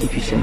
一匹生